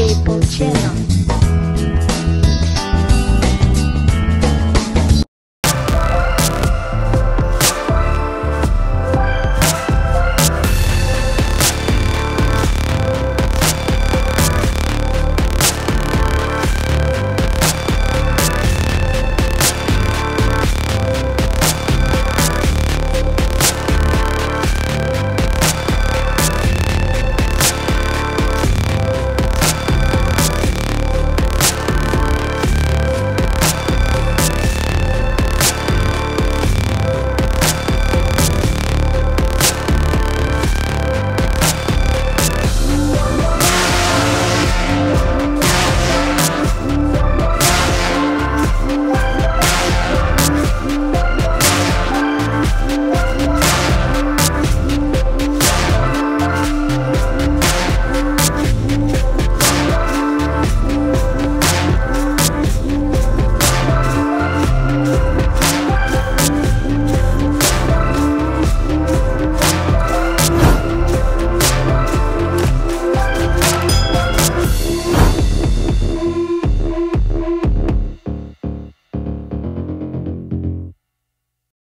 Apple Channel.